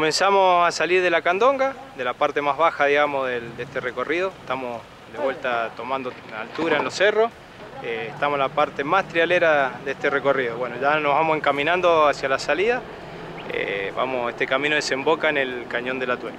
comenzamos a salir de la Candonga, de la parte más baja, digamos, de este recorrido. Estamos de vuelta tomando altura en los cerros. Eh, estamos en la parte más trialera de este recorrido. Bueno, ya nos vamos encaminando hacia la salida. Eh, vamos, este camino desemboca en el Cañón de la Tuela.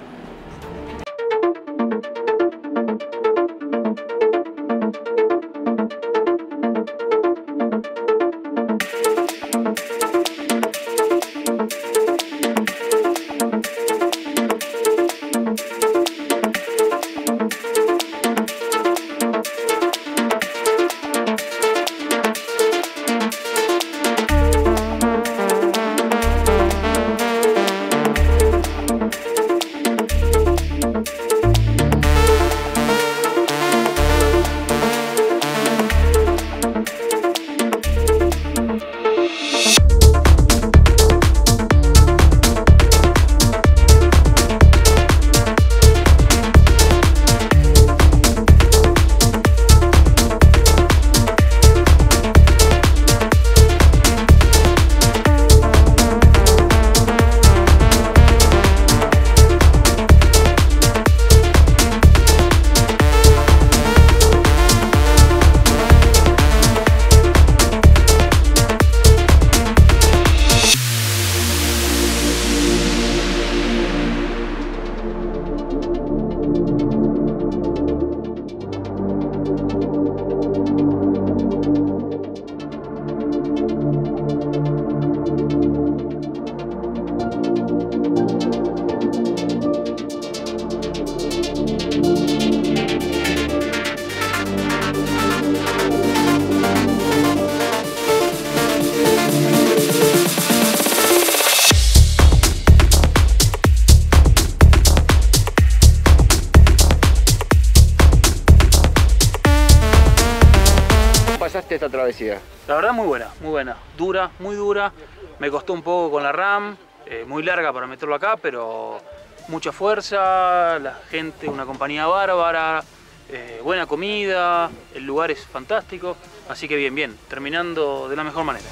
Travesía? La verdad muy buena, muy buena. Dura, muy dura. Me costó un poco con la RAM, eh, muy larga para meterlo acá, pero mucha fuerza, la gente, una compañía bárbara, eh, buena comida, el lugar es fantástico, así que bien, bien, terminando de la mejor manera.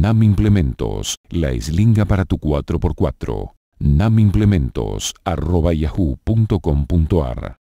NAM Implementos, la eslinga para tu 4x4. NAM Implementos, arroba yahoo.com.ar